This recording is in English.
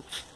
muscles.